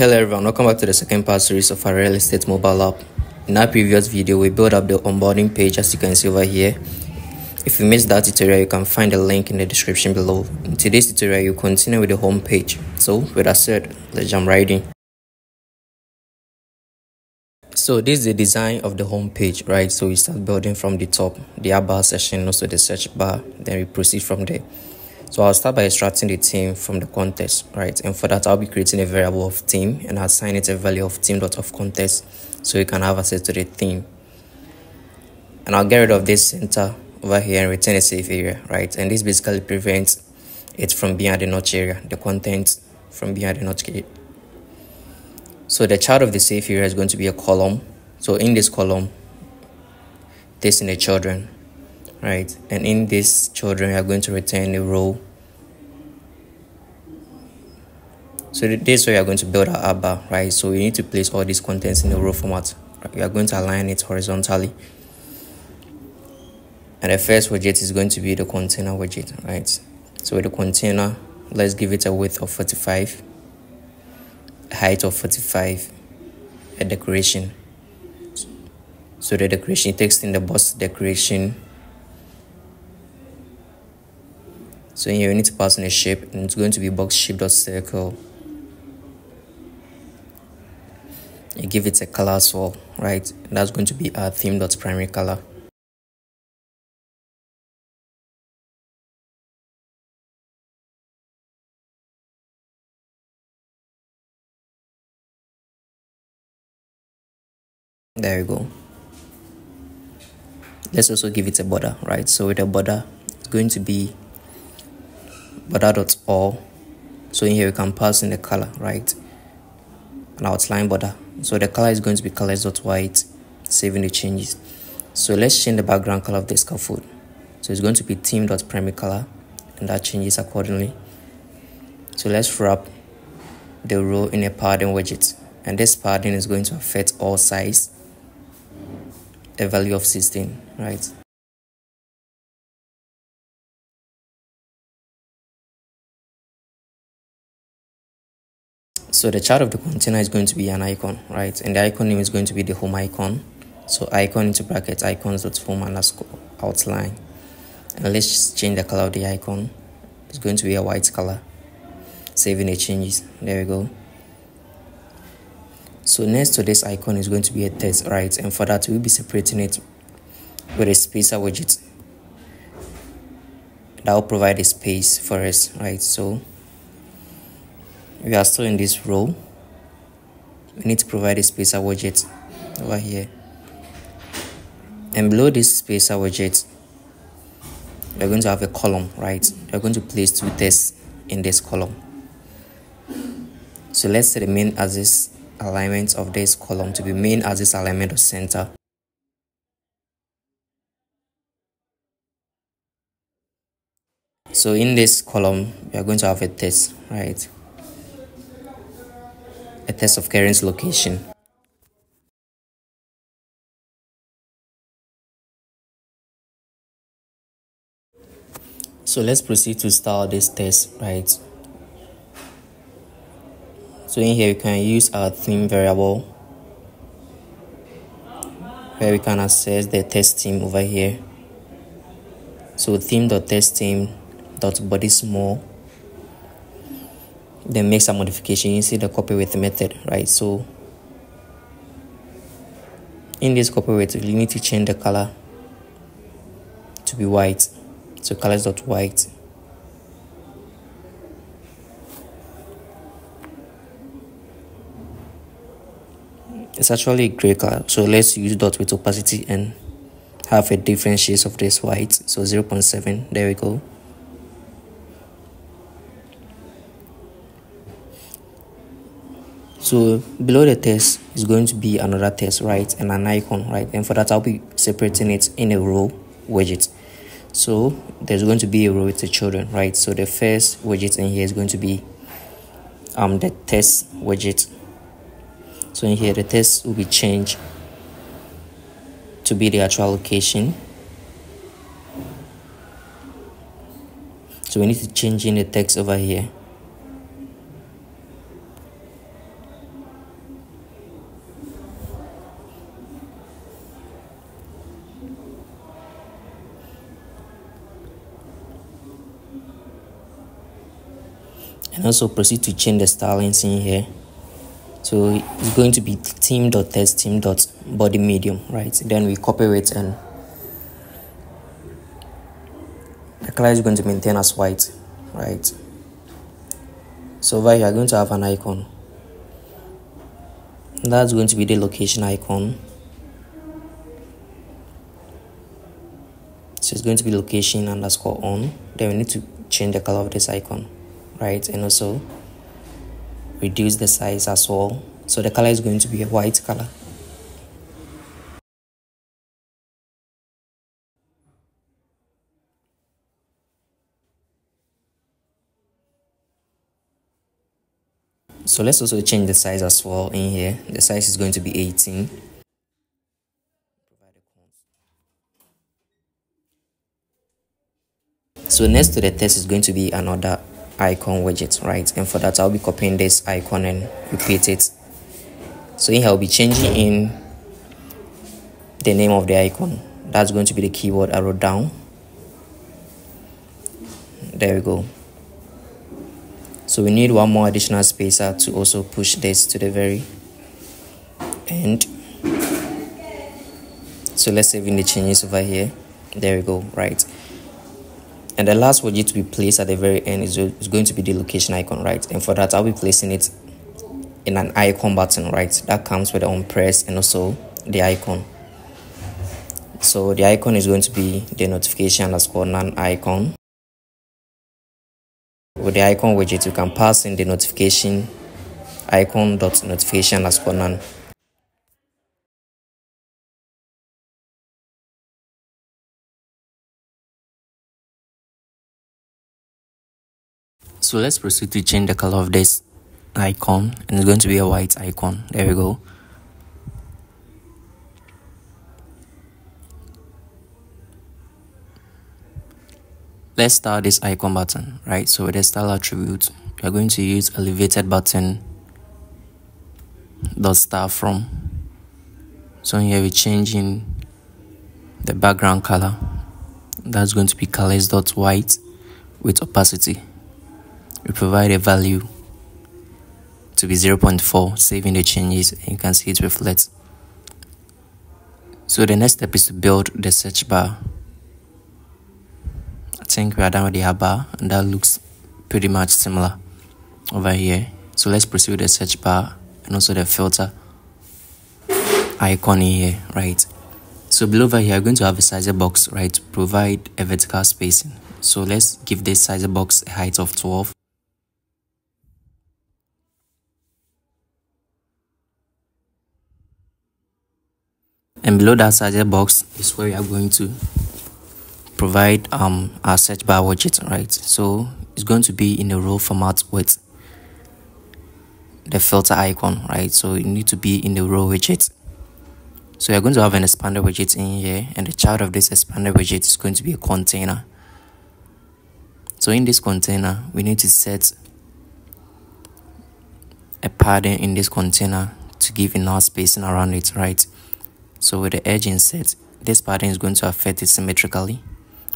Hello everyone, welcome back to the second part series of our real estate mobile app. In our previous video, we built up the onboarding page as you can see over here. If you missed that tutorial, you can find the link in the description below. In today's tutorial, you continue with the home page. So, with that said, let's jump right in. So this is the design of the home page, right? So we start building from the top, the bar section, also the search bar, then we proceed from there. So I'll start by extracting the theme from the context, right? And for that, I'll be creating a variable of theme and assign it a value of theme dot of context so you can have access to the theme. And I'll get rid of this center over here and return a safe area, right? And this basically prevents it from being at the notch area, the content from being at the notch area. So the child of the safe area is going to be a column. So in this column, this in the children, right. And in this children we are going to retain a row so this way we are going to build our app bar right? So we need to place all these contents in the row format. We are going to align it horizontally. And the first widget is going to be the container widget right? So with the container let's give it a width of 45 height of 45 a decoration. So the decoration text in the box decoration So here we need to pass in a shape and it's going to be box shape dot circle. You give it a color well, right? That's going to be our theme dot primary color. There we go. Let's also give it a border, right? So with a border, it's going to be but dot all. So in here we can pass in the color right? An outline border. So the color is going to be colors dot white saving the changes. So let's change the background color of the scaffold. So it's going to be theme dot primary color and that changes accordingly. So let's wrap the row in a padding widget. And this padding is going to affect all size a value of 16 right so the chart of the container is going to be an icon right? And the icon name is going to be the home icon. So icon into brackets icons dot home underscore outline. And let's change the color of the icon. It's going to be a white color. Saving the changes. There we go. So next to this icon is going to be a text right? And for that we'll be separating it with a spacer widget that will provide a space for us right? So we are still in this row we need to provide a spacer widget over here. And below this spacer widget we're going to have a column right? We're going to place two tests in this column. So let's set the main axis alignment of this column to be main axis alignment of center. So in this column we are going to have a test right a test of Karen's location. So let's proceed to start this test, right? So in here we can use our theme variable where we can access the text theme over here. So theme dot text theme dot body small then make some modification. You see the copy with method right? So in this copy with you need to change the color to be white. So colors dot white. It's actually a gray color. So let's use dot with opacity and have a different shades of this white. So 0.7 there we go so below the test is going to be another test right? And an icon right? And for that i'll be separating it in a row widget. So there's going to be a row with the children right? So the first widget in here is going to be um the text widget. So in here the test will be changed to be the actual location. So we need to change in the text over here also proceed to change the stylings in here. So it's going to be theme dot dot body medium right? Then we copy it and the color is going to maintain as white right? So over here you're going to have an icon. That's going to be the location icon. So it's going to be location underscore on. Then we need to change the color of this icon right? And also reduce the size as well. So the color is going to be a white color. So let's also change the size as well in here. The size is going to be 18 so next to the text is going to be another icon widget right? And for that i'll be copying this icon and repeat it. So here i'll be changing in the name of the icon. That's going to be the keyword I wrote down. There we go. So we need one more additional spacer to also push this to the very end. So let's save in the changes over here. There we go right and the last widget to be placed at the very end is, is going to be the location icon right? And for that i'll be placing it in an icon button right? That comes with the on press and also the icon. So the icon is going to be the notification underscore none icon. With the icon widget you can pass in the notification icon dot notification underscore none so let's proceed to change the color of this icon. And it's going to be a white icon. There we go. Let's start this icon button right? So with the style attribute we're going to use elevated button dot style from. So here we're changing the background color. That's going to be colors dot white with opacity we provide a value to be 0.4 saving the changes and you can see it reflects so the next step is to build the search bar i think we are done with the bar and that looks pretty much similar over here so let's proceed with the search bar and also the filter icon here right so below over here, I'm going to have a sized box, right, to provide a vertical spacing. So let's give this sized box a height of 12. And below that size box is where we are going to provide um our search bar widget right? So it's going to be in a row format with the filter icon right? So you need to be in the row widget. So you're going to have an expanded widget in here and the child of this expanded widget is going to be a container. So in this container we need to set a padding in this container to give enough spacing around it right so with the edge inset, this pattern is going to affect it symmetrically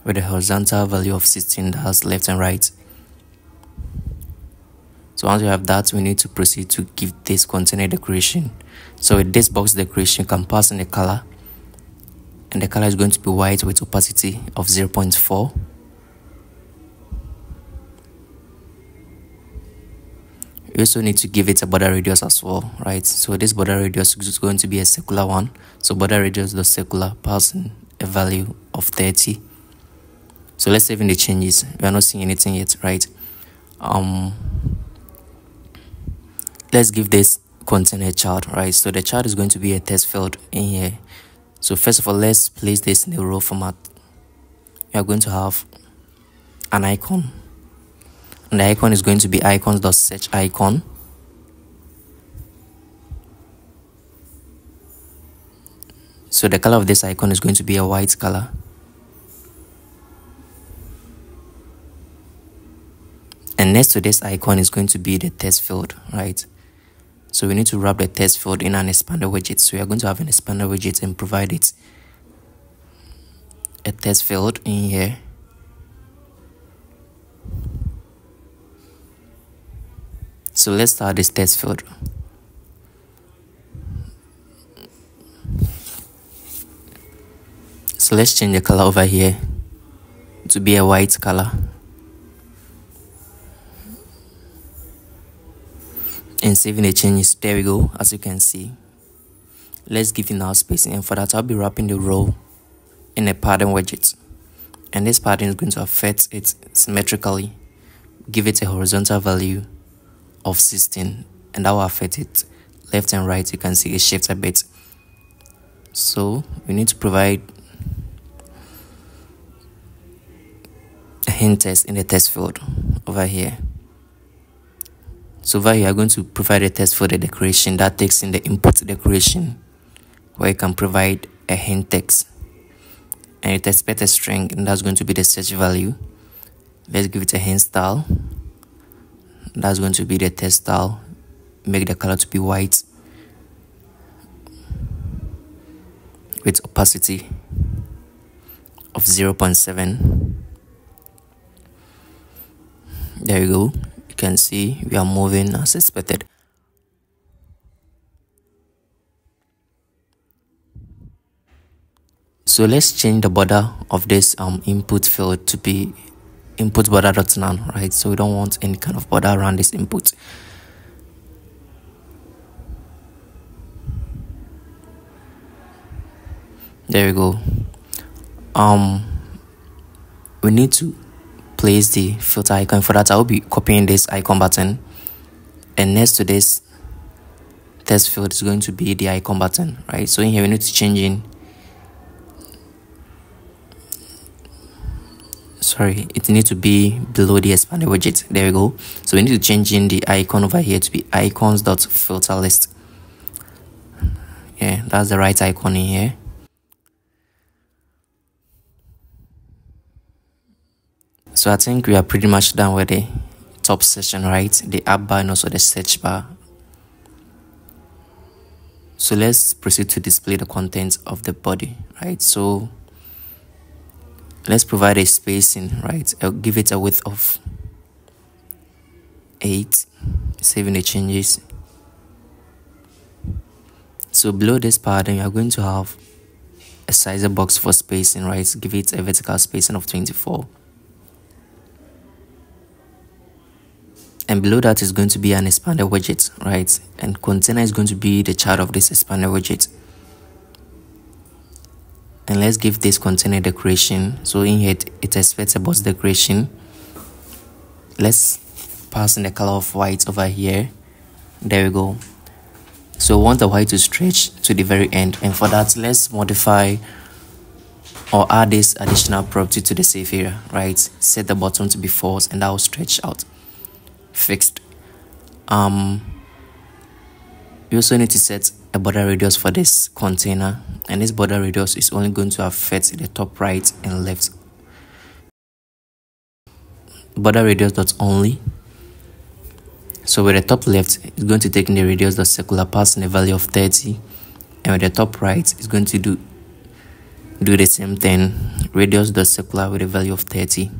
with a horizontal value of 16 that's left and right. So once you have that, we need to proceed to give this container decoration. So with this box decoration, you can pass in the color and the color is going to be white with opacity of 0.4 you also need to give it a border radius as well right? So this border radius is going to be a circular one. So border radius the circular passing a value of 30 so let's save in the changes. We are not seeing anything yet right? Um let's give this container child right? So the child is going to be a text field in here. So first of all let's place this in the row format. We are going to have an icon and the icon is going to be icons.search icon. So the color of this icon is going to be a white color. And next to this icon is going to be the text field right? So we need to wrap the text field in an expanded widget. So we are going to have an expanded widget and provide it. A test field in here so let's start this text field so let's change the color over here to be a white color. And saving the changes there we go as you can see. Let's give it now spacing and for that i'll be wrapping the row in a padding widget. And this padding is going to affect it symmetrically give it a horizontal value of 16 and that will affect it left and right you can see it shifts a bit so we need to provide a hint text in the text field over here so over here, I'm going to provide a test for the decoration that takes in the input decoration where you can provide a hint text and it expects a string and that's going to be the search value. Let's give it a hint style. That's going to be the text style. Make the color to be white. With opacity of 0.7 there you go. You can see we are moving as expected. So let's change the border of this um input field to be input border dot none right? So we don't want any kind of border around this input there we go. Um we need to place the filter icon for that. I'll be copying this icon button. And next to this text field is going to be the icon button right? So in here we need to change in sorry it needs to be below the expanded widget there we go so we need to change in the icon over here to be icons dot filter list yeah that's the right icon in here So I think we are pretty much done with the top section, right? The app bar and also the search bar. So let's proceed to display the contents of the body, right? So let's provide a spacing, right? I'll give it a width of 8, saving the changes. So below this pattern, you are going to have a sized box for spacing, right? Give it a vertical spacing of 24. and below that is going to be an expanded widget right and container is going to be the child of this expanded widget and let's give this container decoration. So in here it expects a box decoration. Let's pass in the color of white over here. There we go. So we want the white to stretch to the very end. And for that let's modify or add this additional property to the safe area right? Set the bottom to be false and that will stretch out. Fixed. Um you also need to set a border radius for this container and this border radius is only going to affect the top right and left. Border radius dot only. So with the top left it's going to take in the radius dot circular passing a value of 30 and with the top right it's going to do do the same thing radius dot circular with a value of 30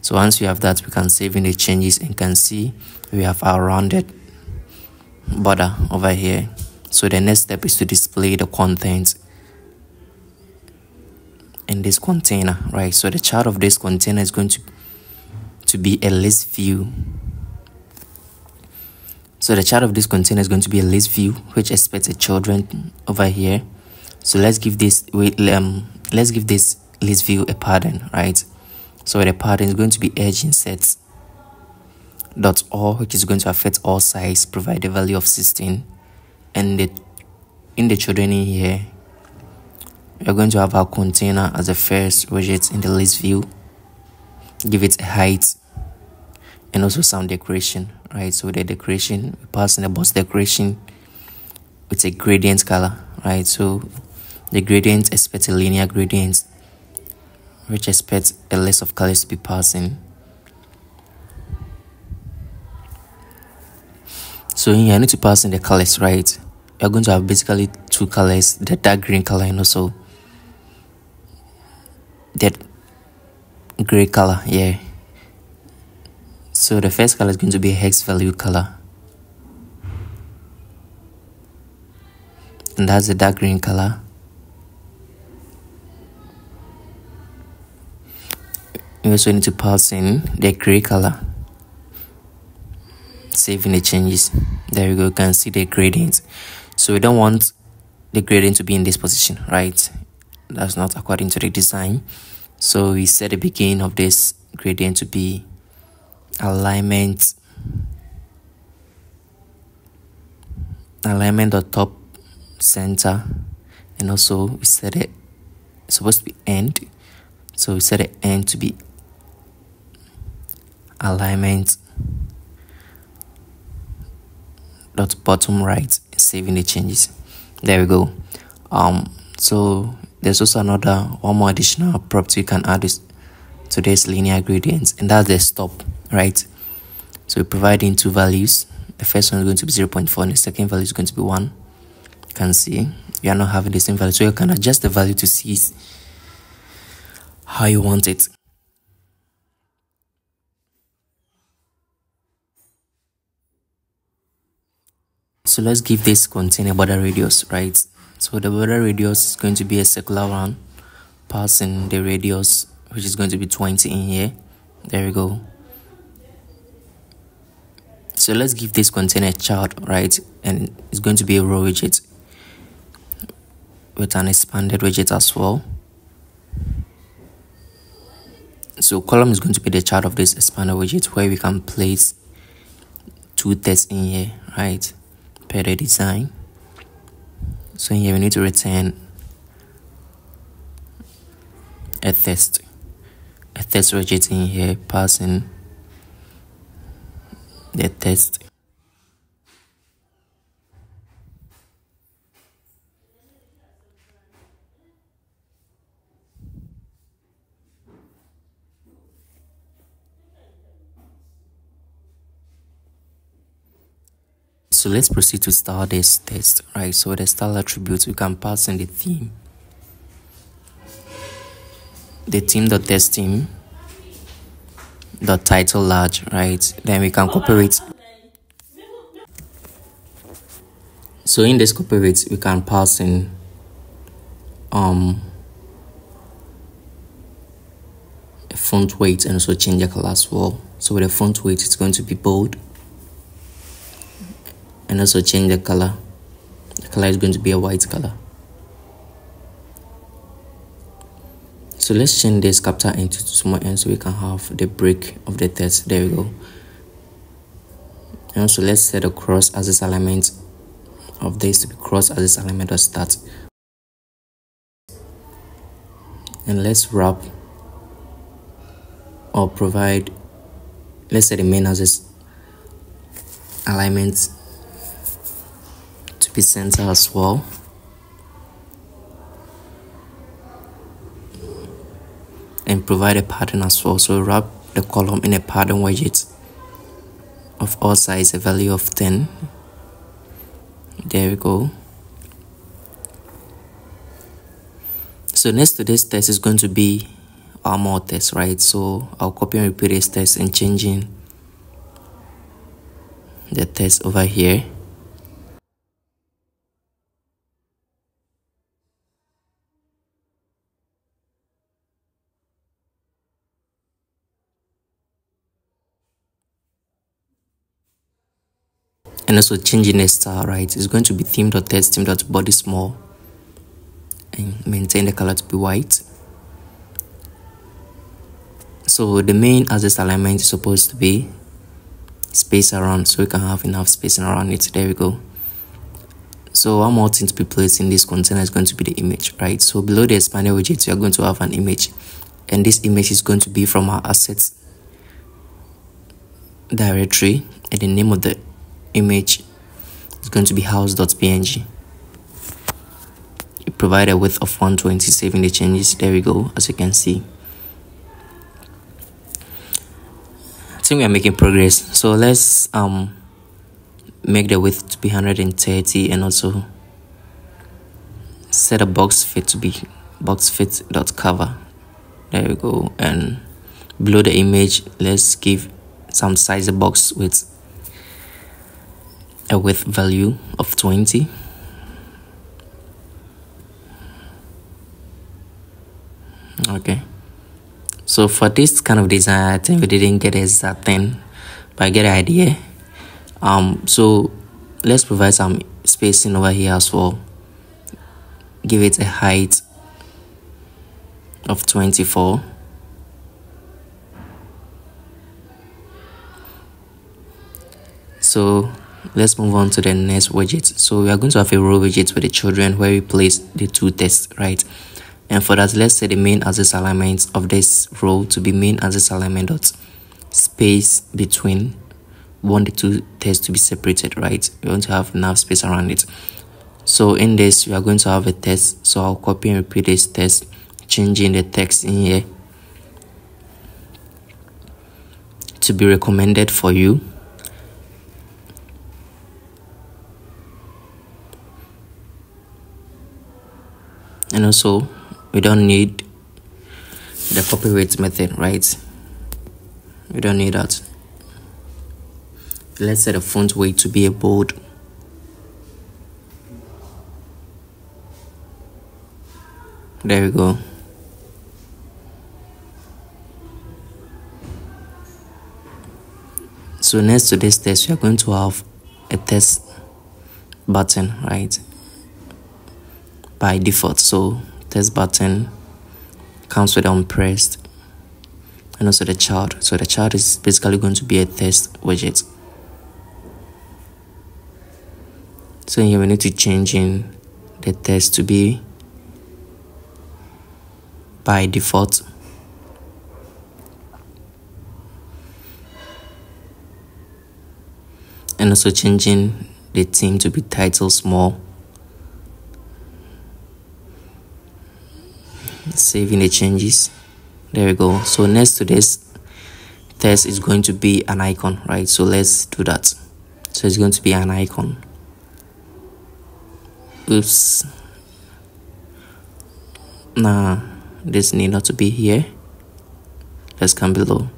so once we have that we can save in the changes and can see we have our rounded border over here so the next step is to display the content in this container right? So the chart of this container is going to to be a list view. So the chart of this container is going to be a list view which expects a children over here. So let's give this um let's give this list view a pattern right? So the pattern is going to be edge insets dot all which is going to affect all size provide a value of 16 and the, in the children here we're going to have our container as the first widget in the list view give it a height and also some decoration right so the decoration we pass in the box decoration with a gradient color right so the gradient expect a linear gradient which expects a list of colors to be passing. So here I need to pass in the colors, right? you're going to have basically two colors. The dark green color and also that gray color yeah. So the first color is going to be hex value color. And that's the dark green color. You also need to pass in the gray color. Saving the changes. There we go. You can see the gradients so we don't want the gradient to be in this position right? That's not according to the design. So we set the beginning of this gradient to be alignment alignment the top center and also we set it supposed to be end. So we set the end to be alignment dot bottom right saving the changes. There we go. Um so there's also another one more additional property you can add this to this linear gradients and that's the stop right? So we're providing two values. The first one is going to be 0.4 and the second value is going to be 1 you can see you are not having the same value. So you can adjust the value to see how you want it so let's give this container border radius right? So the border radius is going to be a circular one passing the radius which is going to be 20 in here. There we go. So let's give this container a chart right? And it's going to be a row widget with an expanded widget as well. So column is going to be the chart of this expanded widget where we can place two tests in here right per the design. So here we need to return a test a text widget in here passing the test so let's proceed to start this test right? So the style attributes we can pass in the theme. The theme dot text theme dot title large right? Then we can it so in this it we can pass in um a font weight and also change the color as well. So with the font weight it's going to be bold and also change the color. The color is going to be a white color. So let's change this capital into small n so we can have the break of the text. There we go. And also let's set a cross axis alignment of this to be cross axis alignment of start. And let's wrap or provide let's set the main as this center as well. And provide a padding as well. So wrap the column in a padding widget of all size a value of 10 there we go. So next to this test is going to be our more test right? So i'll copy and repeat this test and changing the test over here and also changing the style right? It's going to be theme dot text theme dot body small. And maintain the color to be white. So the main axis alignment is supposed to be space around so we can have enough spacing around it. There we go. So one more thing to be placed in this container is going to be the image right? So below the expanded widget we are going to have an image. And this image is going to be from our assets directory and the name of the image is going to be house.png you provide a width of 120 saving the changes. There we go as you can see. I think we are making progress. So let's um make the width to be 130 and also set a box fit to be box fit dot cover there we go. And below the image let's give some size a box with a width value of 20 okay. So for this kind of design i think we didn't get exact thing but i get an idea. Um so let's provide some spacing over here as well. Give it a height of 24 so let's move on to the next widget. So we are going to have a row widget with the children where we place the two tests right? And for that let's set the main axis alignment of this row to be main axis alignment dot space between want the two tests to be separated right? We want to have enough space around it. So in this we are going to have a test. So i'll copy and repeat this test changing the text in here to be recommended for you and also we don't need the copyright method right? We don't need that. Let's set the font weight to be a bold. There we go. So next to this test we are going to have a text button right by default. So text button comes with unpressed and also the child. So the child is basically going to be a text widget. So here we need to change in the test to be by default. And also changing the theme to be title small saving the changes. There we go. So next to this test is going to be an icon right? So let's do that. So it's going to be an icon. Oops. Nah this need not to be here. Let's come below.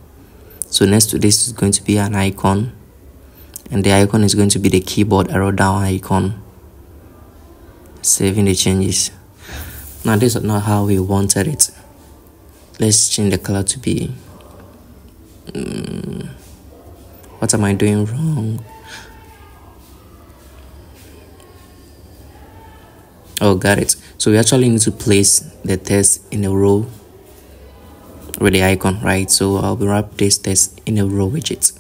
So next to this is going to be an icon. And the icon is going to be the keyboard arrow down icon. Saving the changes now this is not how we wanted it. Let's change the color to be um, what am i doing wrong? Oh got it. So we actually need to place the test in a row with the icon right? So i'll wrap this test in a row widget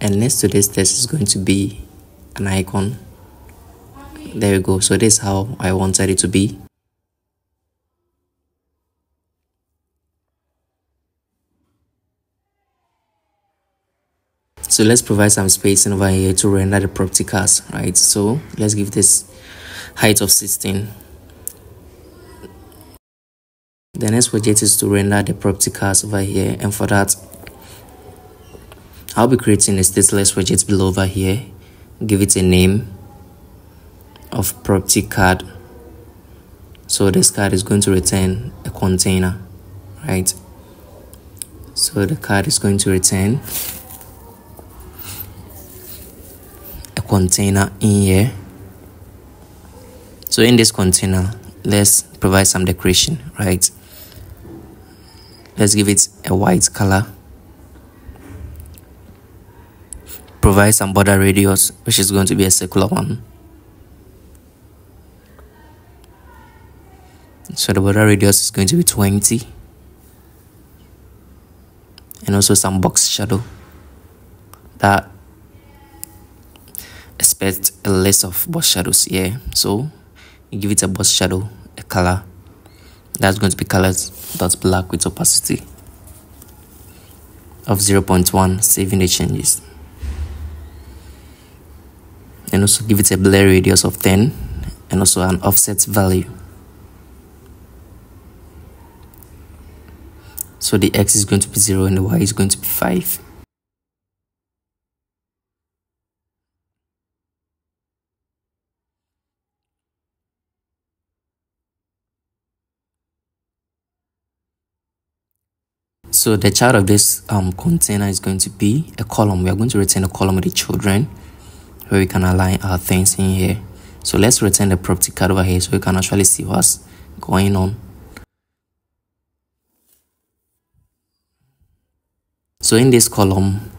and next to this test is going to be an icon. There we go. So this is how i wanted it to be so let's provide some spacing over here to render the property cars right? So let's give this height of 16 the next project is to render the property cars over here. And for that I'll be creating a stateless widget below over here. Give it a name of property card. So this card is going to return a container right? So the card is going to return container in here. So in this container let's provide some decoration right? Let's give it a white color. Provide some border radius which is going to be a circular one. So the border radius is going to be 20 and also some box shadow that expect a list of box shadows here so you give it a box shadow a color. That's going to be colored dot black with opacity of 0.1 saving the changes. And also give it a blur radius of 10 and also an offset value. So the x is going to be 0 and the y is going to be 5 So the child of this um, container is going to be a column. We are going to return a column of the children where we can align our things in here. So let's return the property card over here so we can actually see what's going on. So in this column,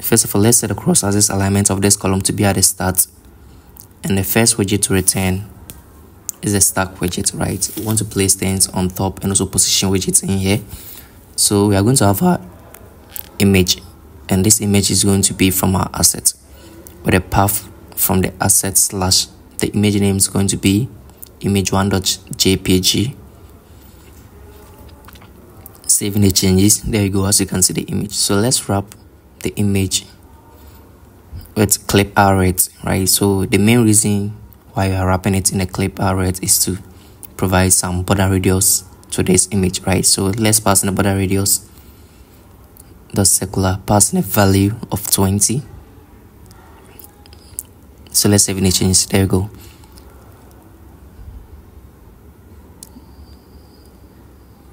first of all, let's set the cross axis alignment of this column to be at the start and the first widget to return is a stack widget right? We want to place things on top and also position widgets in here. So we are going to have our image and this image is going to be from our asset with a path from the asset slash the image name is going to be image1.jpg saving the changes. There you go as you can see the image. So let's wrap the image with ClipRRect right? So the main reason are wrapping it in a ClipRRect is to provide some border radius to this image right? So let's pass in the border radius. The circular passing a value of 20 so let's save any changes there we go.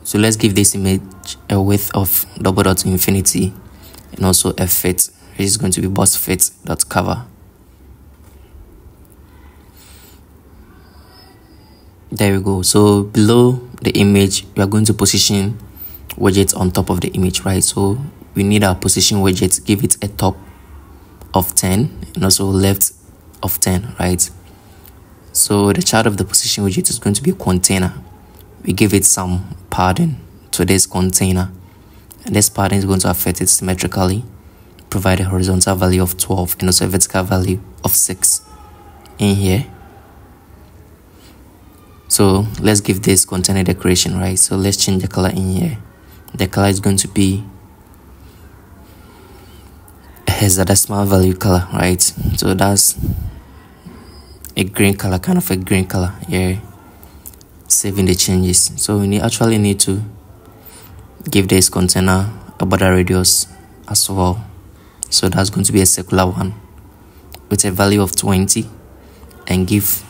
So let's give this image a width of double dot infinity and also a fit. Which is going to be box fit dot cover there we go. So below the image we are going to position widgets on top of the image right? So we need our position widget give it a top of 10 and also left of 10 right? So the chart of the position widget is going to be a container. We give it some padding to this container. And this padding is going to affect it symmetrically provide a horizontal value of 12 and also a vertical value of 6 in here so let's give this container decoration right? So let's change the color in here. The color is going to be has a hexadecimal value color right? So that's a green color kind of a green color here saving the changes. So we need, actually need to give this container a border radius as well. So that's going to be a circular one with a value of 20 and give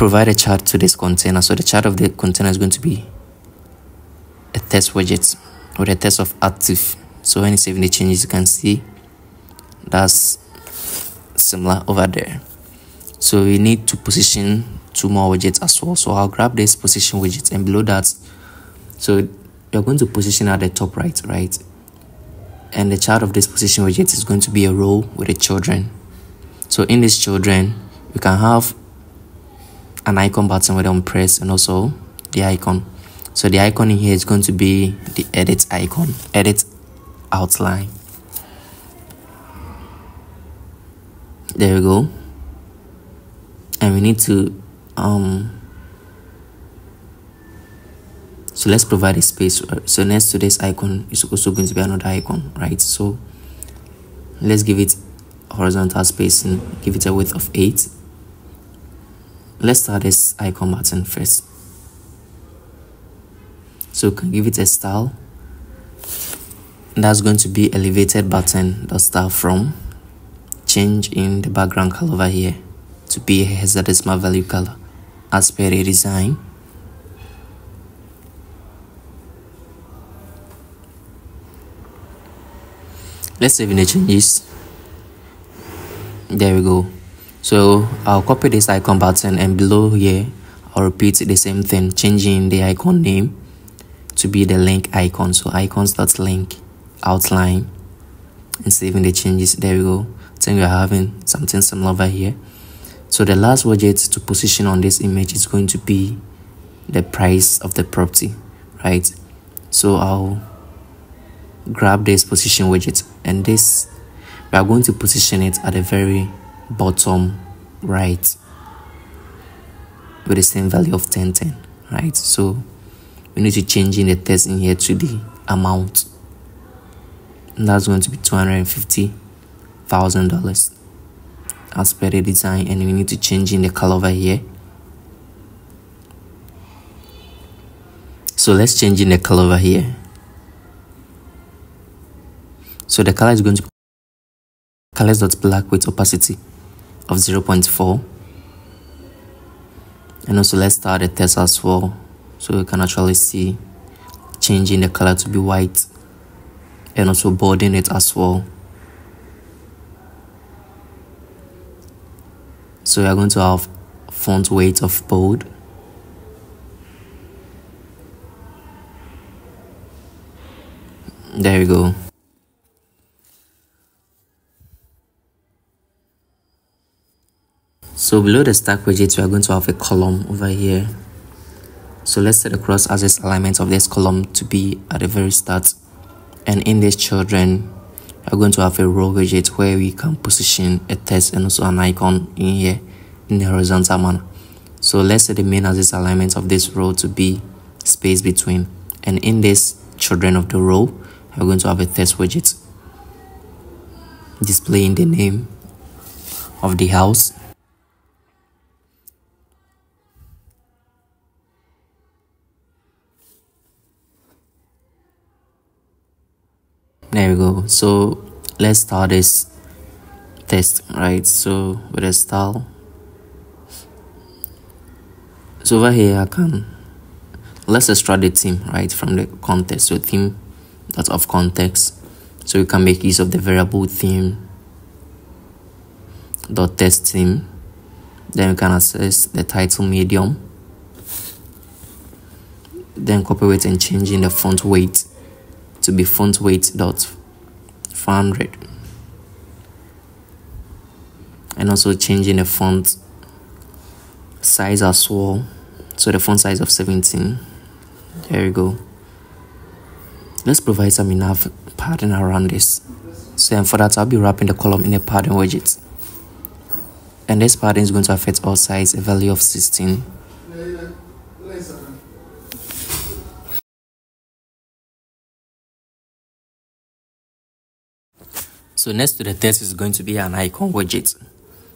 provide a chart to this container. So the chart of the container is going to be a text widget with a test of active. So when you saving the changes you can see that's similar over there. So we need to position two more widgets as well. So i'll grab this position widget and below that so you're going to position at the top right right? And the chart of this position widget is going to be a row with the children. So in this children we can have an icon button with on press and also the icon. So the icon in here is going to be the edit icon edit outline. There we go. And we need to um so let's provide a space. So next to this icon is also going to be another icon right? So let's give it horizontal spacing give it a width of 8 let's start this icon button first. So can give it a style. That's going to be elevated button the style from change in the background color over here to be a hexadecimal value color as per a design. Let's save in the changes. There we go so i'll copy this icon button and below here i'll repeat the same thing changing the icon name to be the link icon. So icons.link outline and saving the changes. There we go. I think we're having something similar over here. So the last widget to position on this image is going to be the price of the property right? So i'll grab this position widget and this we are going to position it at the very bottom right with the same value of 1010 right? So we need to change in the text in here to the amount. And that's going to be $250,000 as per the design and we need to change in the color over here. So let's change in the color over here. So the color is going to be colors dot black with opacity of 0.4 and also let's start the test as well so you can actually see changing the color to be white and also boarding it as well. So we are going to have font weight of bold. There you go. So below the stack widget we are going to have a column over here. So let's set the cross axis alignment of this column to be at the very start. And in this children we're going to have a row widget where we can position a text and also an icon in here in the horizontal manner. So let's set the main axis alignment of this row to be space between. And in this children of the row we're going to have a text widget displaying the name of the house there we go. So let's start this test right? So with a style. So over here i can let's extract the theme right from the context. So theme that's of context. So we can make use of the variable theme dot text theme. Then we can access the title medium. Then copy it and change in the font weight to be font weight dot 400 and also changing the font size as well. So the font size of 17 there you go. Let's provide some enough padding around this. So and for that i'll be wrapping the column in a padding widget. And this padding is going to affect all size a value of 16 so next to the text is going to be an icon widget.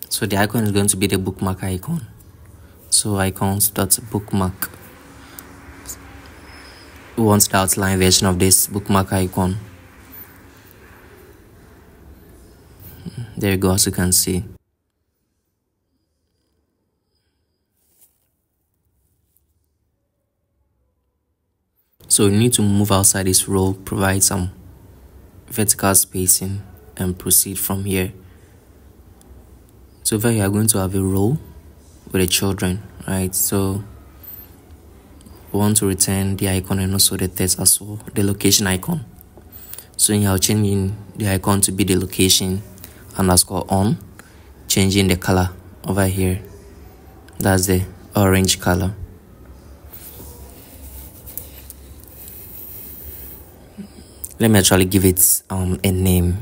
So the icon is going to be the bookmark icon. So icons dot bookmark. Who wants the outline version of this bookmark icon? There you go as you can see. So you need to move outside this row provide some vertical spacing and proceed from here. So over here, are going to have a row with the children right? So we want to return the icon and also the text as well the location icon. So you are changing the icon to be the location underscore on changing the color over here. That's the orange color. Let me actually give it um, a name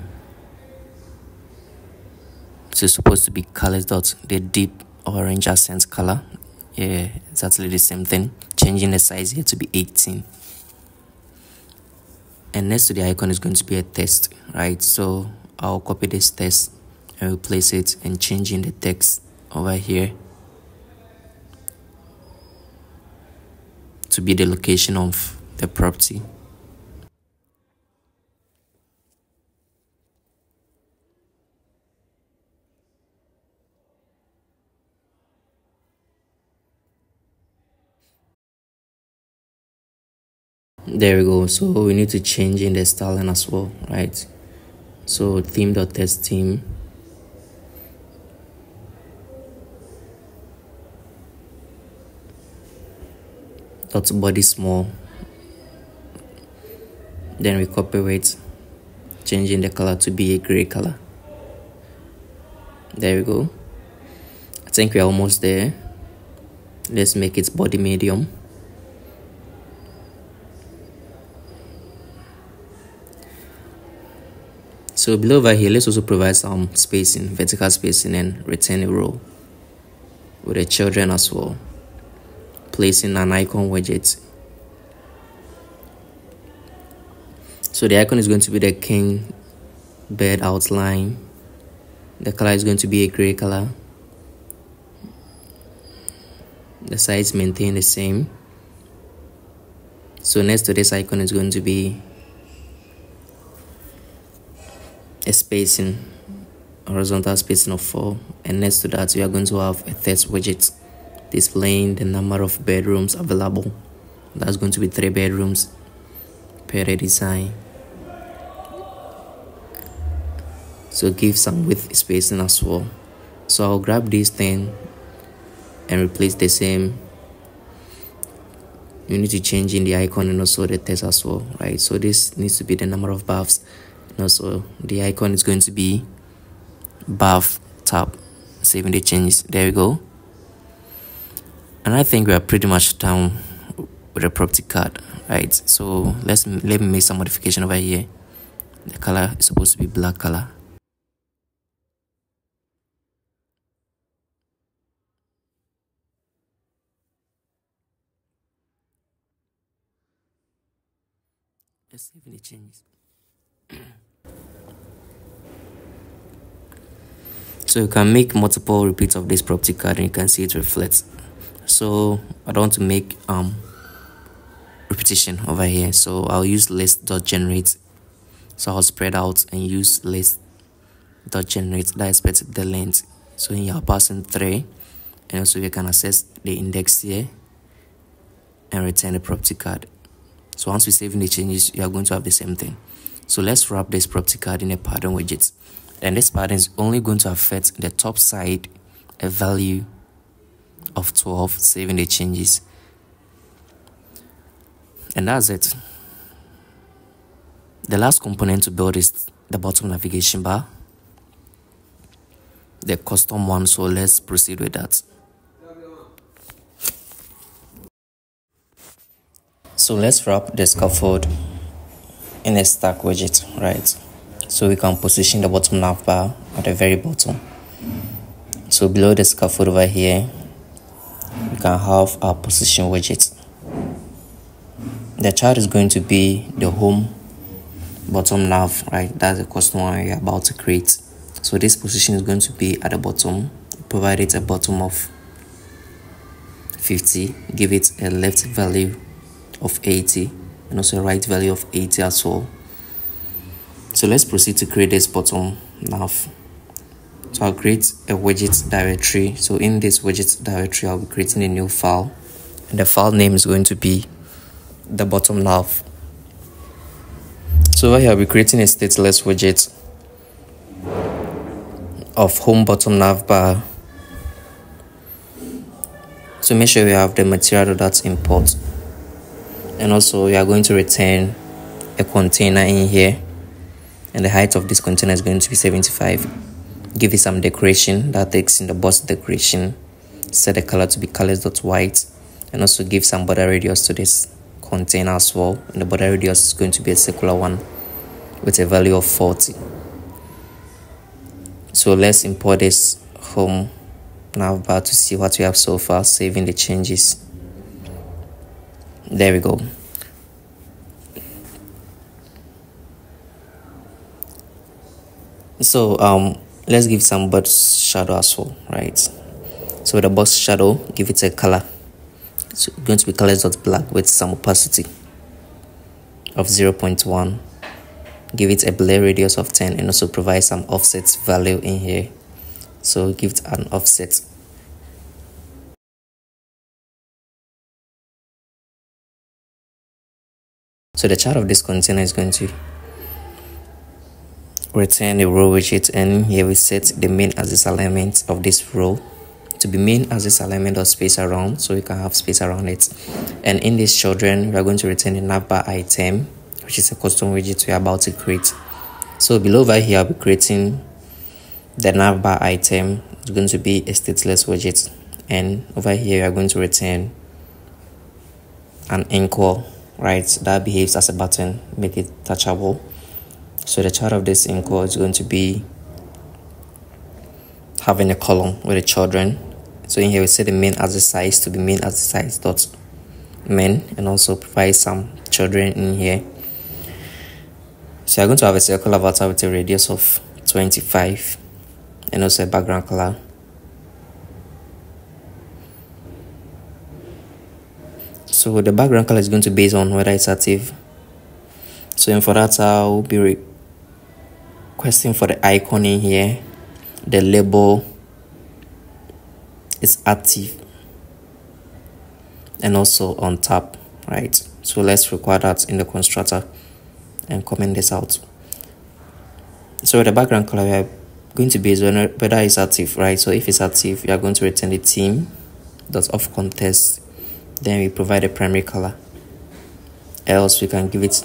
it's supposed to be colors dot the deep orange accent color. Yeah exactly the same thing. Changing the size here to be 18 and next to the icon is going to be a text right? So i'll copy this text and replace it and changing the text over here to be the location of the property there we go. So we need to change in the styling as well right? So theme dot text theme dot body small. Then we copy it changing the color to be a gray color. There we go. I think we're almost there. Let's make it body medium So below over here, let's also provide some spacing, vertical spacing and return a row with the children as well. Placing an icon widget. So the icon is going to be the king bed outline. The color is going to be a gray color. The size maintain the same. So next to this icon is going to be a spacing horizontal spacing of 4 and next to that we are going to have a text widget displaying the number of bedrooms available. That's going to be three bedrooms per design so give some width spacing as well. So I'll grab this thing and replace the same. You need to change in the icon and also the text as well right? So this needs to be the number of baths and so the icon is going to be bath tab saving the changes. There we go. And i think we are pretty much done with the property card right? So let's let me make some modification over here. The color is supposed to be black color. Let's see if any changes so you can make multiple repeats of this property card and you can see it reflects. So i don't want to make um repetition over here. So i'll use list dot generate. So i'll spread out and use list dot generate. That is the length. So in your passing three and also you can access the index here and return the property card. So once we save in the changes, you are going to have the same thing. So let's wrap this property card in a padding widget. And this padding is only going to affect the top side, a value of 12, saving the changes. And that's it. The last component to build is the bottom navigation bar. The custom one, so let's proceed with that. So let's wrap the scaffold in a stack widget, right? So we can position the bottom nav bar at the very bottom. So below the scaffold over here, we can have our position widget. The child is going to be the home bottom nav, right? That's the custom one we're about to create. So this position is going to be at the bottom, provide it a bottom of 50, give it a left value of 80 and also a right value of 80 as well. So let's proceed to create this bottom nav. So I'll create a widget directory. So in this widget directory, I'll be creating a new file. And the file name is going to be the bottom nav. So over here, I'll be creating a stateless widget of home bottom nav bar. So make sure you have the material that's import and also we are going to return a container in here and the height of this container is going to be 75 give it some decoration that takes in the box decoration. Set the color to be colors dot white. And also give some border radius to this container as well. And the border radius is going to be a circular one with a value of 40 so let's import this home. Navbar to see what we have so far saving the changes. There we go so um let's give some box shadow as well right? So with the box shadow give it a color. It's going to be colored dot black with some opacity of 0.1 give it a blur radius of 10 and also provide some offset value in here. So give it an offset. So the child of this container is going to return the row widget and here we set the main axis alignment of this row to be main axis alignment or space around so we can have space around it. And in this children we are going to return the navbar item which is a custom widget we are about to create. So below over here i'll be creating the navbar item. It's going to be a stateless widget. And over here we are going to return an anchor right? That behaves as a button make it touchable so the child of this anchor is going to be having a column with the children. So in here we set the main size to be main size dot min and also provide some children in here. So I'm going to have a circular avatar with a radius of 25 and also a background color. So the background color is going to be based on whether it's active. So for that i'll be requesting for the icon in here. The label is active. And also on tap right? So let's require that in the constructor and comment this out. So the background color we are going to be is whether it's active right? So if it's active we are going to return the theme dot of context. Then we provide a primary color. Else we can give it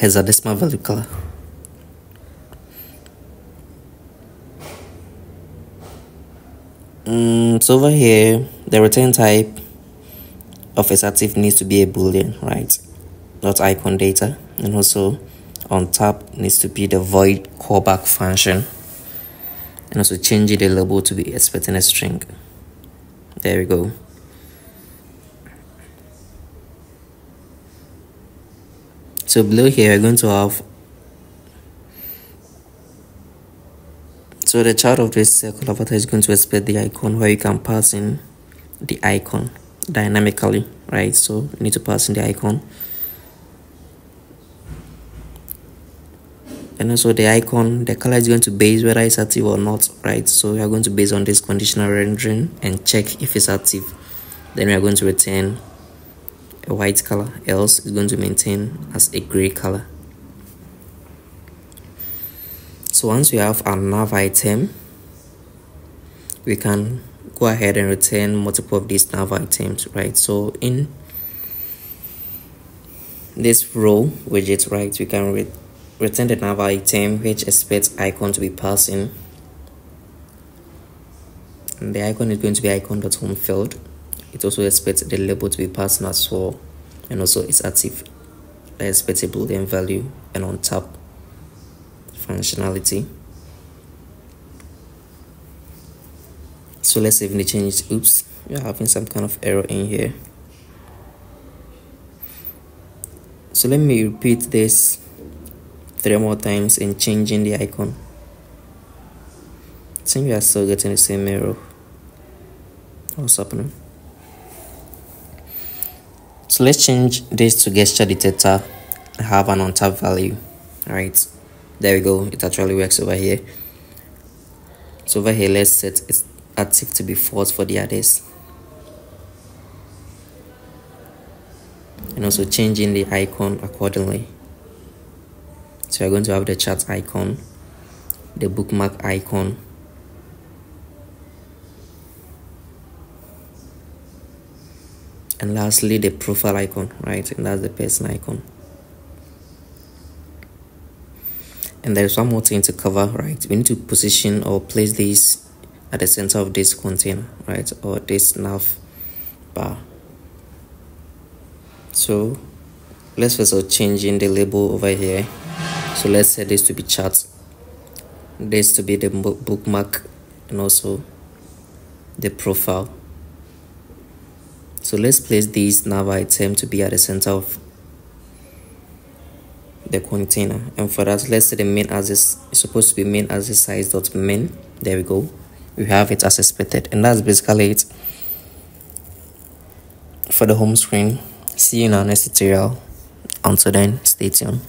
hexadecimal value color mm, so over here the return type of isActive needs to be a boolean right? Not icon data and also on tap needs to be the void callback function and also changing the label to be expecting a string. There we go so below here we're going to have so the child of this circle avatar is going to expect the icon where you can pass in the icon dynamically right? So you need to pass in the icon. And also the icon the color is going to base whether it's active or not right? So we are going to base on this conditional rendering and check if it's active. Then we are going to return a white color else it's going to maintain as a gray color. So once we have nav item we can go ahead and return multiple of these nav items right? So in this row widget right we can read return the nav item which expects icon to be passing. And the icon is going to be icon.home filled it also expects the label to be passing as well and also it's active a boolean value and on tap functionality so let's the change oops we're having some kind of error in here so let me repeat this three more times and changing the icon. Think we are still getting the same error. What's happening? So let's change this to gesture detector have an on tap value. Alright, there we go. It actually works over here. So over here, let's set it active to be false for the others. And also changing the icon accordingly so you're going to have the chat icon the bookmark icon and lastly the profile icon right? And that's the person icon. And there's one more thing to cover right? We need to position or place this at the center of this container right? Or this nav bar. So let's first of in the label over here. So let's set this to be chat. This to be the bookmark and also the profile so let's place this nav item to be at the center of the container. And for that let's say the main axis is supposed to be main axis size dot min. There we go. We have it as expected. And that's basically it for the home screen. See you in our next tutorial. Until then stay tuned